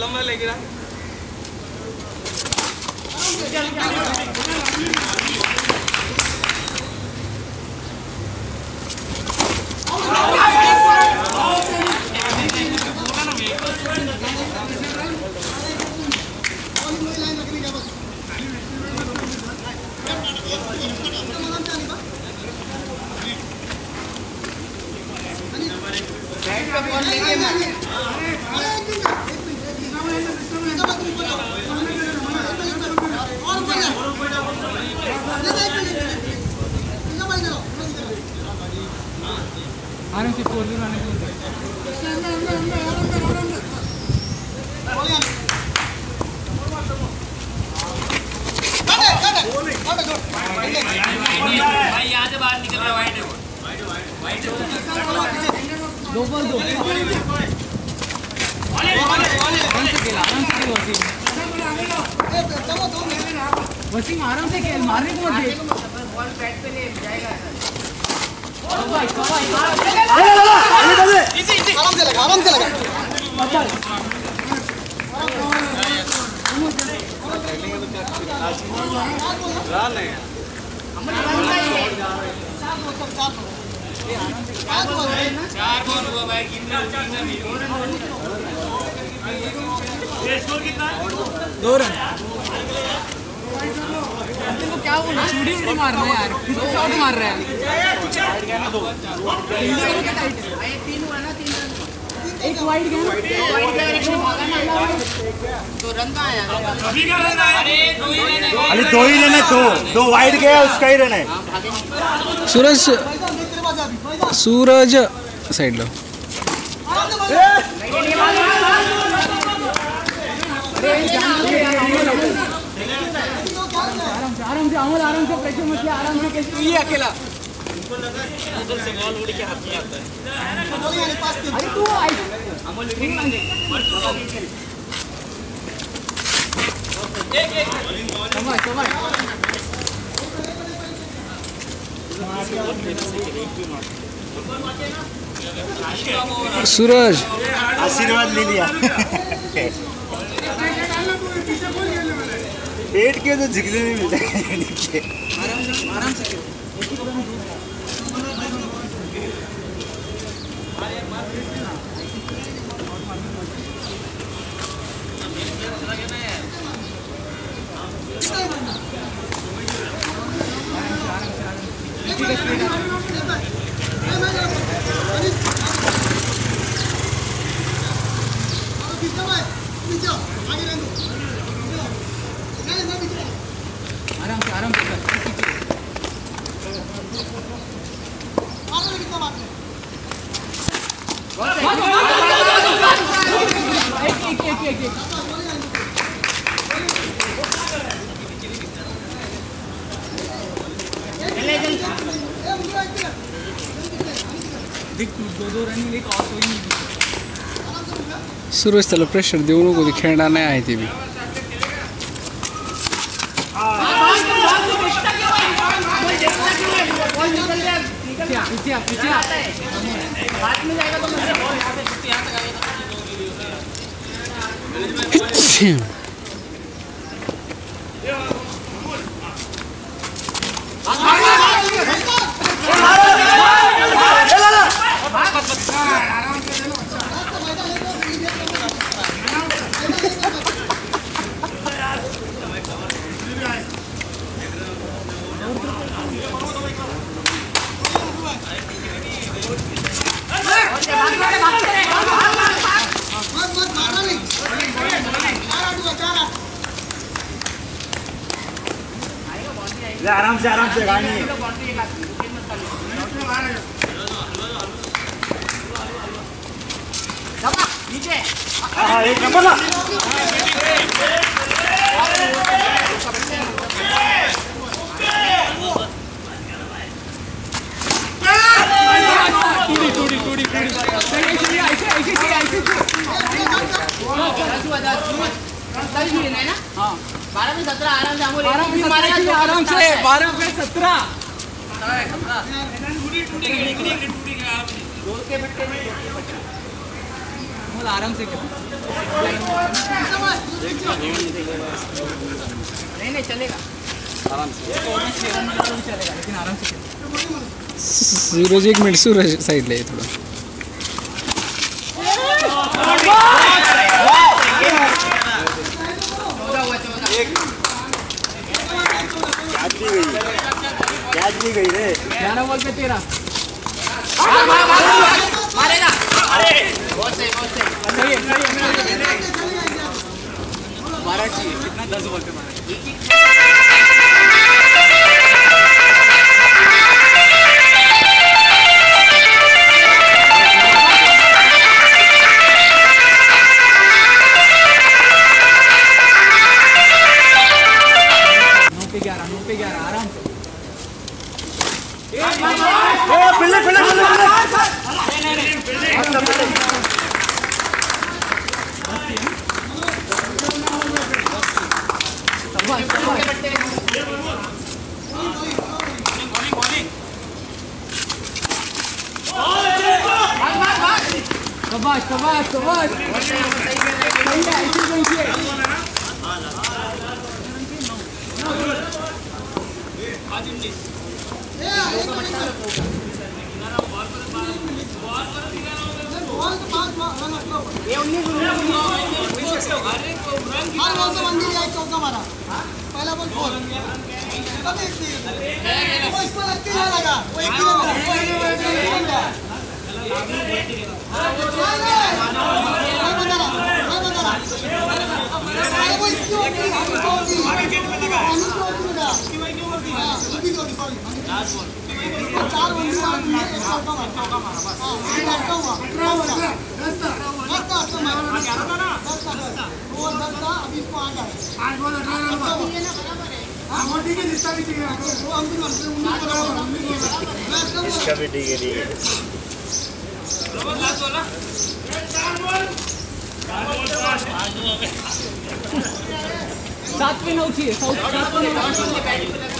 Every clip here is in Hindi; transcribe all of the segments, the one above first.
लंबा लेके रहा दो बॉल दो। आराम से खेल आराम से खेल वसीम वसीम आराम से खेल, मारने को मत दे। बॉल बैट पे ले जाएगा आराम से लगा आराम से लगा चार बॉल हुआ भाई कितना? दो रन क्या बोला शूटिंग नहीं मारना है। यार शॉट मार रहा है तीन हुआ ना तीन रन एक वाइड गया ना वाइट डायरेक्शन भागा ना तो रन कहाँ आया अरे दो ही रन है अरे दो। ही रन है दो दो वाइड गया उसका ही रन है। सूरज सूरज साइडला आराम से आराम से आराम से आराम से कैसे ये अकेला। अरे तू आई समय समय सूरज। आशीर्वाद ले लिया। पेट के तो झिकले नहीं मिलते आराम से आराम से। कर एक एक एक एक एक देख तू दो दो रन एक और कोई नहीं सूरज त्याला प्रेशर देऊ नको ते खेळणार नाही आहे ते बी पीछे आ, पीछे आ, पीछे आ। हाथ में जाएगा तो मैं ले, आराम से आराम से गाड़ी है हाँ हाँ, एक नंबर ना ऐसे ऐसे ऐसे ऐसे है ना? हाँ. बारह में सत्रह आराम से हमको बारह भी सत्रह आराम से बारह पे सत्रह आराम से नहीं नहीं चलेगा. तो भी चलेगा लेकिन आराम से सूरज एक मिनट सूरज साईडला आहे थोडं चौदह हुआ चौदह कैच ली गई गई रे ग्यारह बॉल पे तेरह मारेगा बहुत सही बहुत सही बारह चाहिए कितना दस बॉल पे मारा? बॉल से बंदी जाए चौका मारा पहला बॉल फोर कब एक थी वो इस पर लगती लगा वो एक ही लगा मैं बता रहा मैं बता रहा अरे वो इसकी होती है इसकी होती है पानी की होती लगा हाँ उनकी होती सॉरी इसको चार बंदी मारती एक चौका मारा हाँ लड़का हुआ दस का दस का दस का मारा दस का दस वो दस का अभी इसको आठ है आठ बॉल अठारह हाँ वो ठीक है जितना भी चाहिए वो हम भी मानते हैं उन्नीस बराबर उन्नीस बराबर इसका भी ठीक है ठीक है। सात पे नौ चाहिए सात पे नौ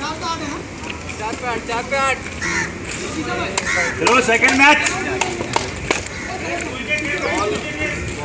चार तो आठ है ना चार पे आठ चार पे आठ चलो सेकंड मैच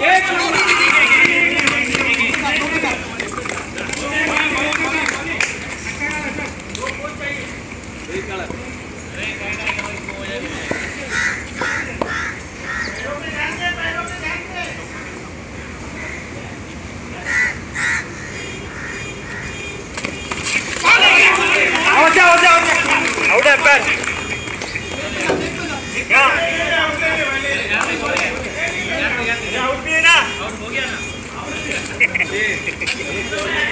बॉल आठ आउट है आउट है आउट है पैर क्या आउट भी है ना